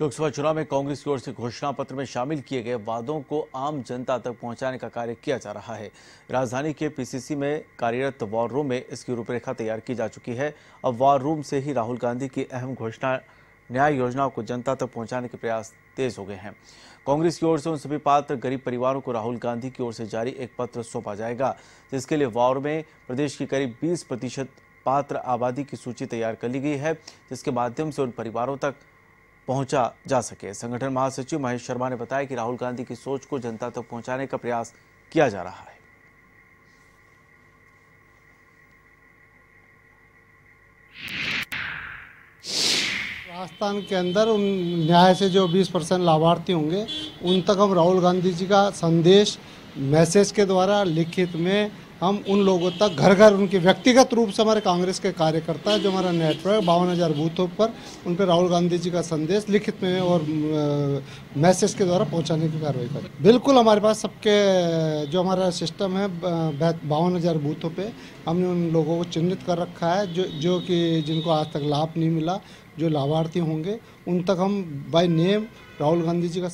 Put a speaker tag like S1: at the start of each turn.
S1: लोकसभा चुनाव में कांग्रेस की ओर से घोषणा पत्र में शामिल किए गए वादों को आम जनता तक पहुँचाने का कार्य किया जा रहा है। राजधानी के पीसीसी में कार्यरत वॉर रूम में इसकी रूपरेखा तैयार की जा चुकी है। अब वॉर रूम से ही राहुल गांधी की अहम घोषणा, न्याय योजनाओं को जनता तक पहुँचाने के प्रयास तेज हो गए हैं। कांग्रेस की ओर से उन सभी पात्र गरीब परिवारों को राहुल गांधी की ओर से जारी एक पत्र सौंपा जाएगा, जिसके लिए वॉर में प्रदेश की करीब 20 प्रतिशत पात्र आबादी की सूची तैयार कर ली गई है, जिसके माध्यम से उन परिवारों तक पहुँचा जा सके। संगठन महासचिव महेश शर्मा ने बताया कि राहुल गांधी की सोच को जनता तक पहुँचाने का प्रयास किया जा रहा है।
S2: राजस्थान के अंदर उन न्याय से जो 20 परसेंट लाभार्थी होंगे, उन तक हम राहुल गांधी जी का संदेश, मैसेज के द्वारा लिखित में हम उन लोगों तक घर घर उनके व्यक्तिगत रूप से हमारे कांग्रेस के कार्यकर्ता जो हमारा नेटवर्क, बावन हज़ार बूथों पर, उन पर राहुल गांधी जी का संदेश लिखित में और मैसेज के द्वारा पहुँचाने की कार्रवाई करें बिल्कुल हमारे पास सबके, जो हमारा सिस्टम है बावन हज़ार बूथों पे, हमने उन लोगों को चिन्हित कर रखा है, जो जो कि जिनको आज तक लाभ नहीं मिला, जो लाभार्थी होंगे, उन तक हम बाय नेम राहुल गांधी जी का